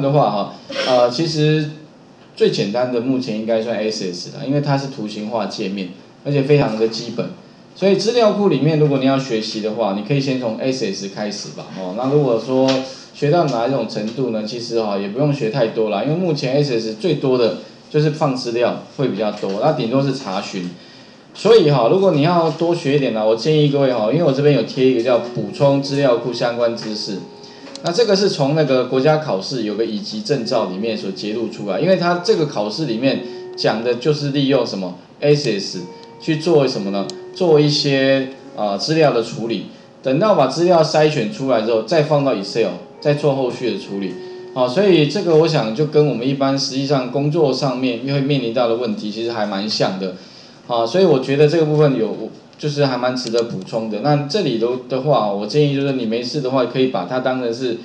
的话哈，呃，其实最简单的目前应该算 SS 的，因为它是图形化界面，而且非常的基本。所以资料库里面，如果你要学习的话，你可以先从 SS 开始吧。哦，那如果说学到哪一种程度呢？其实哈也不用学太多啦，因为目前 SS 最多的就是放资料会比较多，那顶多是查询。所以哈，如果你要多学一点呢，我建议各位哈，因为我这边有贴一个叫补充资料库相关知识。那这个是从那个国家考试有个乙级证照里面所揭露出来，因为它这个考试里面讲的就是利用什么 SS 去做什么呢？做一些啊资料的处理，等到把资料筛选出来之后，再放到 Excel，再做后续的处理。好，所以这个我想就跟我们一般实际上工作上面会面临到的问题其实还蛮像的。好，所以我觉得这个部分有。就是还蛮值得补充的。那这里的的话，我建议就是你没事的话，可以把它当成是，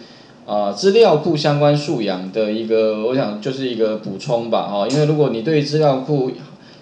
呃，资料库相关素养的一个，我想就是一个补充吧，哈。因为如果你对资料库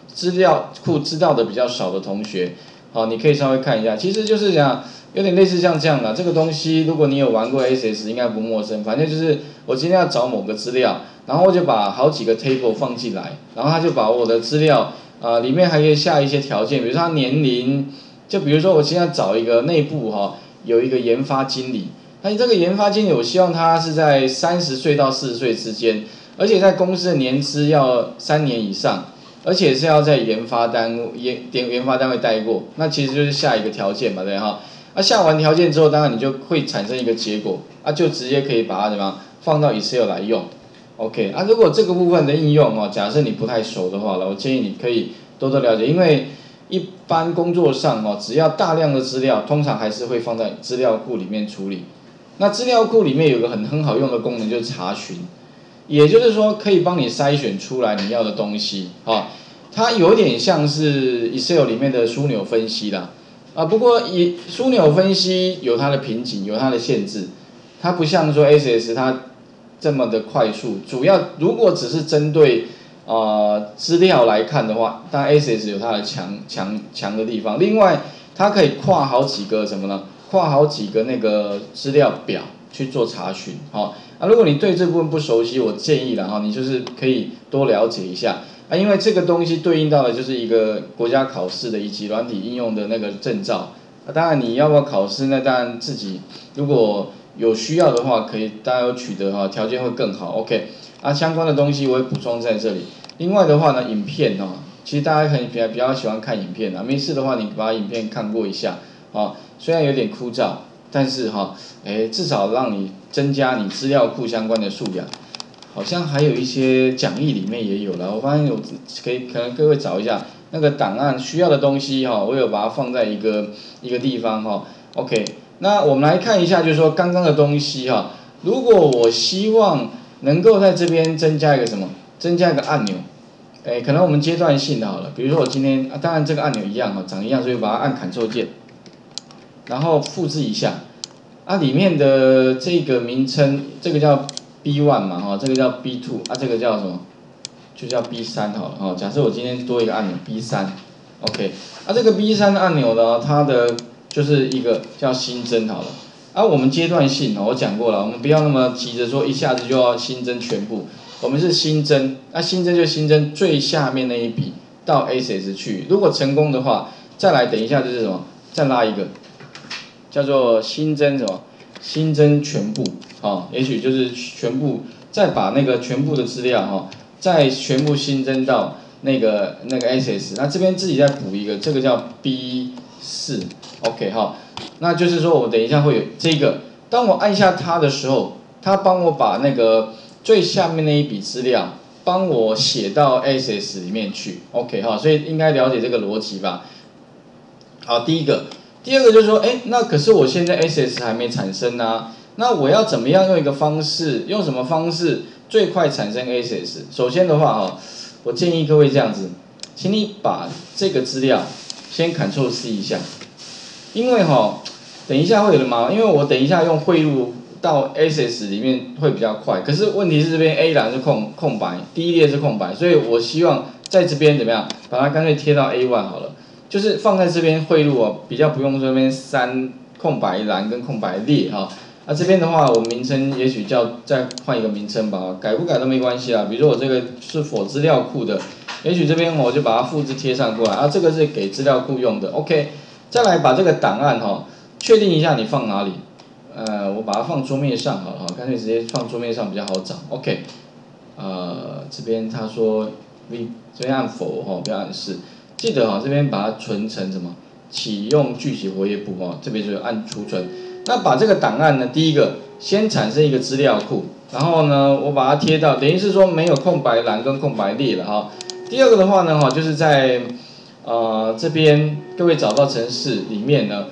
资料库知道的比较少的同学，好，你可以稍微看一下。其实就是讲有点类似像这样的这个东西，如果你有玩过 SS，应该不陌生。反正就是我今天要找某个资料，然后我就把好几个 table 放进来，然后他就把我的资料。啊，里面还可以下一些条件，比如说他年龄，就比如说我现在找一个内部哈，有一个研发经理，那这个研发经理，我希望他是在三十岁到四十岁之间，而且在公司的年资要三年以上，而且是要在研发单位研研研发单位待过，那其实就是下一个条件嘛，对哈？那下完条件之后，当然你就会产生一个结果，啊，就直接可以把它怎么样放到 Excel 来用。OK，啊，如果这个部分的应用哦，假设你不太熟的话了，我建议你可以多多了解，因为一般工作上哦，只要大量的资料，通常还是会放在资料库里面处理。那资料库里面有个很很好用的功能，就是查询，也就是说可以帮你筛选出来你要的东西啊。它有点像是 Excel 里面的枢纽分析啦，啊，不过以枢纽分析有它的瓶颈，有它的限制，它不像说 SS 它。这么的快速，主要如果只是针对啊资料来看的话，当然 SS 有它的强强强的地方。另外，它可以跨好几个什么呢？跨好几个那个资料表去做查询。好，啊，如果你对这部分不熟悉，我建议了哈，你就是可以多了解一下啊，因为这个东西对应到的就是一个国家考试的以及软体应用的那个证照。啊，当然你要不要考试，那当然自己如果。有需要的话，可以大家有取得哈，条件会更好。OK，啊，相关的东西我会补充在这里。另外的话呢，影片哦，其实大家可能比较比较喜欢看影片啊，没事的话你把影片看过一下啊，虽然有点枯燥，但是哈，哎，至少让你增加你资料库相关的素养。好像还有一些讲义里面也有了，我发现有可以可能各位找一下那个档案需要的东西哈，我有把它放在一个一个地方哈。OK。那我们来看一下，就是说刚刚的东西哈，如果我希望能够在这边增加一个什么，增加一个按钮，哎，可能我们阶段性的好了，比如说我今天，当然这个按钮一样哈，长一样，所以把它按 Ctrl 键，然后复制一下，啊，里面的这个名称，这个叫 B one 嘛哈，这个叫 B two 啊，这个叫什么？就叫 B 三好了哈。假设我今天多一个按钮 B 三，OK，啊，这个 B 三按钮呢，它的就是一个叫新增好了，啊，我们阶段性哦我讲过了，我们不要那么急着说一下子就要新增全部，我们是新增，那新增就新增最下面那一笔到 SS 去，如果成功的话，再来等一下就是什么，再拉一个，叫做新增什么，新增全部，啊，也许就是全部，再把那个全部的资料哈，再全部新增到那个那个 SS，那这边自己再补一个，这个叫 B 四。OK 哈，那就是说我等一下会有这个，当我按下它的时候，它帮我把那个最下面那一笔资料帮我写到 SS 里面去，OK 哈，所以应该了解这个逻辑吧。好，第一个，第二个就是说，哎，那可是我现在 SS 还没产生啊，那我要怎么样用一个方式，用什么方式最快产生 SS？首先的话哈，我建议各位这样子，请你把这个资料先 Ctrl C 一下。因为哈，等一下会有的嘛，因为我等一下用汇入到 SS 里面会比较快。可是问题是这边 A 栏是空空白，第一列是空白，所以我希望在这边怎么样，把它干脆贴到 A one 好了，就是放在这边汇入哦，比较不用这边删空白栏跟空白列哈。啊，这边的话，我名称也许叫再换一个名称吧，改不改都没关系啊。比如说我这个是否资料库的，也许这边我就把它复制贴上过来啊，这个是给资料库用的。OK，再来把这个档案哈，确定一下你放哪里。呃，我把它放桌面上好了哈，干脆直接放桌面上比较好找。OK，呃，这边他说 V 这边按否哈，不要按是。记得哈，这边把它存成什么？启用具体活页簿哈，这边就按储存。那把这个档案呢，第一个先产生一个资料库，然后呢，我把它贴到，等于是说没有空白栏跟空白列了哈。第二个的话呢，哈，就是在呃这边各位找到城市里面呢，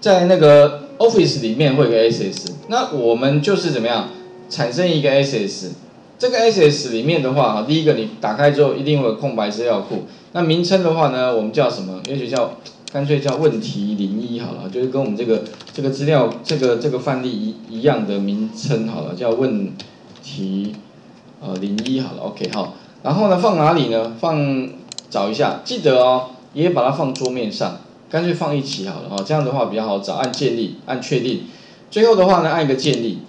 在那个 Office 里面会有个 SS，那我们就是怎么样产生一个 SS。这个 SS 里面的话，哈，第一个你打开之后一定会有空白资料库。那名称的话呢，我们叫什么？也许叫干脆叫问题零一好了，就是跟我们这个这个资料这个这个范例一一样的名称好了，叫问题呃零一好了，OK 好。然后呢，放哪里呢？放找一下，记得哦，也把它放桌面上，干脆放一起好了哦，这样的话比较好找。按建立，按确定，最后的话呢，按一个建立。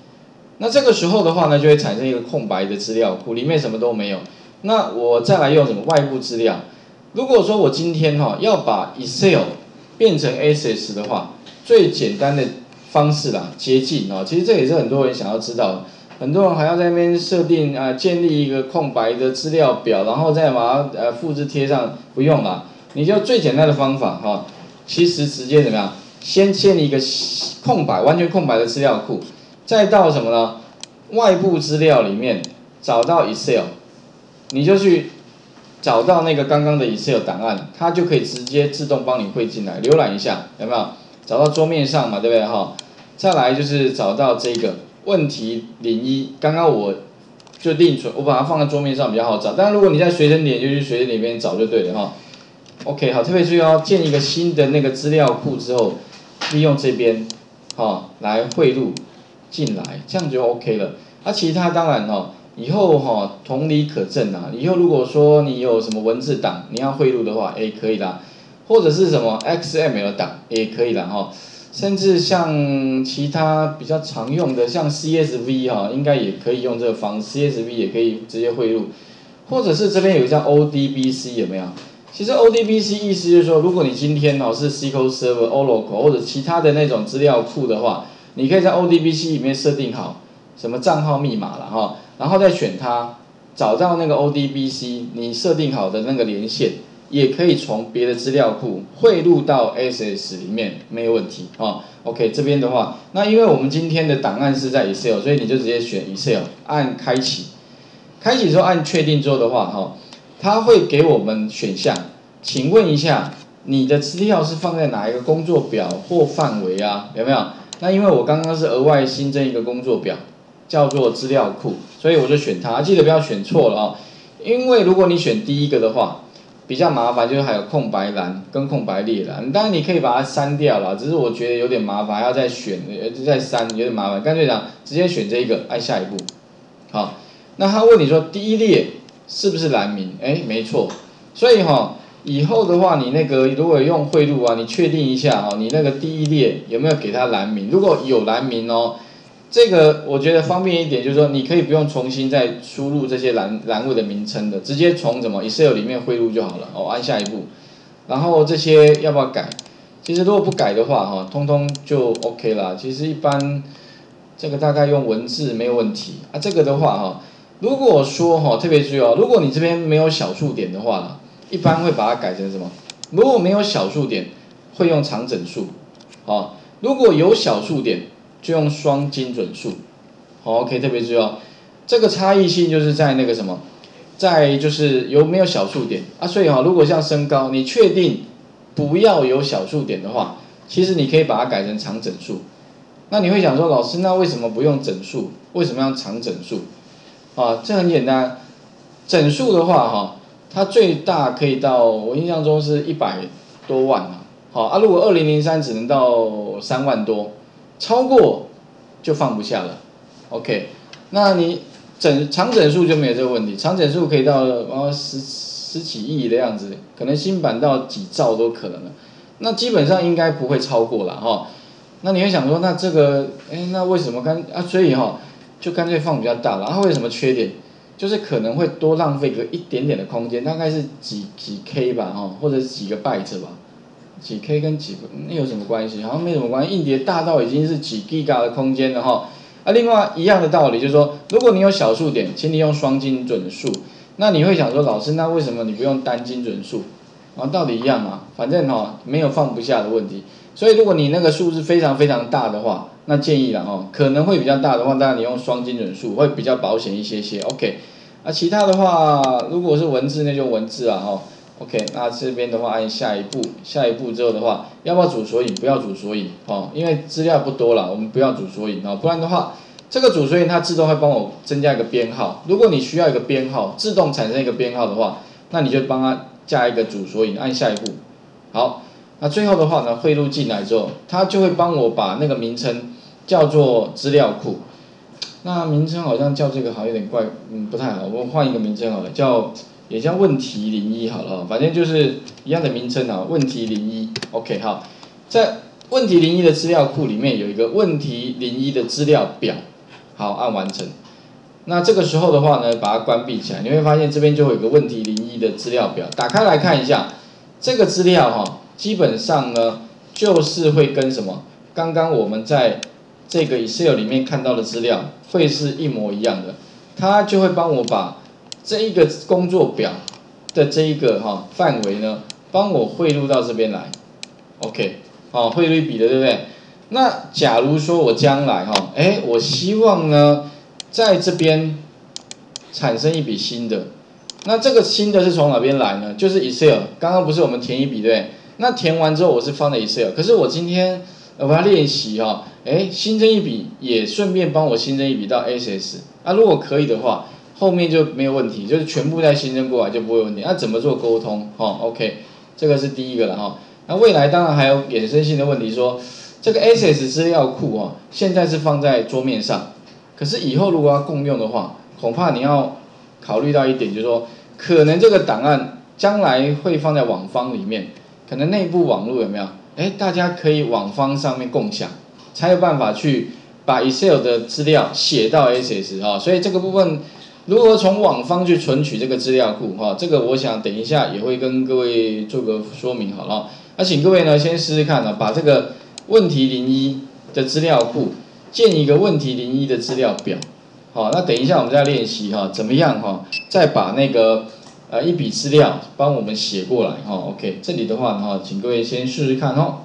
那这个时候的话呢，就会产生一个空白的资料库，里面什么都没有。那我再来用什么外部资料？如果说我今天哈要把 Excel 变成 Access 的话，最简单的方式啦，捷径啊，其实这也是很多人想要知道。很多人还要在那边设定啊，建立一个空白的资料表，然后再把它呃复制贴上，不用啦，你就最简单的方法哈，其实直接怎么样？先建立一个空白、完全空白的资料库。再到什么呢？外部资料里面找到 Excel，你就去找到那个刚刚的 Excel 档案，它就可以直接自动帮你汇进来。浏览一下有没有？找到桌面上嘛，对不对哈？再来就是找到这个问题零一，刚刚我就另存，我把它放在桌面上比较好找。但如果你在随身点，就去随身里面找就对了哈。OK 好，特别注意要建一个新的那个资料库之后，利用这边哈来汇入。进来，这样就 OK 了。那其他当然哦，以后哈同理可证啊。以后如果说你有什么文字档，你要汇入的话，也可以啦。或者是什么 XML 档也可以啦哈。甚至像其他比较常用的，像 CSV 哈，应该也可以用这个方，CSV 也可以直接汇入。或者是这边有一张 ODBC 有没有？其实 ODBC 意思就是说，如果你今天哦是 SQL Server、Oracle 或者其他的那种资料库的话。你可以在 ODBC 里面设定好什么账号密码了哈，然后再选它，找到那个 ODBC 你设定好的那个连线，也可以从别的资料库汇入到 SS 里面，没有问题啊。OK，这边的话，那因为我们今天的档案是在 Excel，所以你就直接选 Excel，按开启，开启之后按确定之后的话哈，它会给我们选项，请问一下你的资料是放在哪一个工作表或范围啊？有没有？那因为我刚刚是额外新增一个工作表，叫做资料库，所以我就选它。记得不要选错了啊！因为如果你选第一个的话，比较麻烦，就是还有空白栏跟空白列栏。当然你可以把它删掉了，只是我觉得有点麻烦，要再选，再删有点麻烦。干脆讲，直接选这一个，按下一步。好，那他问你说第一列是不是栏名？哎，没错。所以哈。以后的话，你那个如果用汇入啊，你确定一下哦，你那个第一列有没有给它栏名？如果有栏名哦，这个我觉得方便一点，就是说你可以不用重新再输入这些栏栏位的名称的，直接从什么 Excel 里面汇入就好了哦。按下一步，然后这些要不要改？其实如果不改的话哈，通通就 OK 了。其实一般这个大概用文字没有问题啊。这个的话哈，如果说哈特别注意哦，如果你这边没有小数点的话。一般会把它改成什么？如果没有小数点，会用长整数，好；如果有小数点，就用双精准数。好，OK，特别注意哦。这个差异性就是在那个什么，在就是有没有小数点啊？所以哈，如果像身高，你确定不要有小数点的话，其实你可以把它改成长整数。那你会想说，老师，那为什么不用整数？为什么要长整数？啊，这很简单，整数的话哈。它最大可以到，我印象中是一百多万啊。好啊，如果二零零三只能到三万多，超过就放不下了。OK，那你整长整数就没有这个问题，长整数可以到呃十十几亿的样子，可能新版到几兆都可能了。那基本上应该不会超过了哈。那你会想说，那这个，哎，那为什么干啊？所以哈，就干脆放比较大了。然后为什么缺点？就是可能会多浪费个一点点的空间，大概是几几 K 吧，哈，或者是几个 byte 吧，几 K 跟几那有什么关系？好像没什么关系。硬碟大到已经是几 G 嘎的空间了哈。啊，另外一样的道理就是说，如果你有小数点，请你用双精准数。那你会想说，老师，那为什么你不用单精准数？啊，道理一样嘛，反正哈没有放不下的问题。所以如果你那个数是非常非常大的话，那建议了哈，可能会比较大的话，当然你用双精准数会比较保险一些些。OK，啊，其他的话，如果是文字那就文字啊哈。OK，那这边的话按下一步，下一步之后的话，要不要主索引？不要主索引哦，因为资料不多了，我们不要主索引哦，不然的话，这个主索引它自动会帮我增加一个编号。如果你需要一个编号，自动产生一个编号的话，那你就帮它加一个主索引，按下一步，好。那最后的话呢，汇入进来之后，它就会帮我把那个名称叫做资料库。那名称好像叫这个好像有点怪，嗯，不太好。我换一个名称好了，叫也叫问题零一好了，反正就是一样的名称啊，问题零一。OK 好，在问题零一的资料库里面有一个问题零一的资料表，好按完成。那这个时候的话呢，把它关闭起来，你会发现这边就会有个问题零一的资料表，打开来看一下这个资料哈。基本上呢，就是会跟什么？刚刚我们在这个 Excel 里面看到的资料会是一模一样的，它就会帮我把这一个工作表的这一个哈范围呢，帮我汇入到这边来。OK，好，汇入一笔的，对不对？那假如说我将来哈，哎，我希望呢，在这边产生一笔新的，那这个新的是从哪边来呢？就是 Excel，刚刚不是我们填一笔对对？那填完之后，我是放在 Excel，可是我今天我要练习哈，哎，新增一笔也顺便帮我新增一笔到 SS，那如果可以的话，后面就没有问题，就是全部再新增过来就不会问题。那怎么做沟通？哈，OK，这个是第一个了哈。那未来当然还有衍生性的问题，说这个 SS 资料库哈，现在是放在桌面上，可是以后如果要共用的话，恐怕你要考虑到一点，就是说可能这个档案将来会放在网方里面。可能内部网络有没有？哎，大家可以网方上面共享，才有办法去把 Excel 的资料写到 SS 哈。所以这个部分如何从网方去存取这个资料库哈？这个我想等一下也会跟各位做个说明好了。那请各位呢先试试看呢，把这个问题零一的资料库建一个问题零一的资料表。好，那等一下我们再练习哈，怎么样哈？再把那个。呃，一笔资料帮我们写过来哈，OK，这里的话哈，请各位先试试看哦。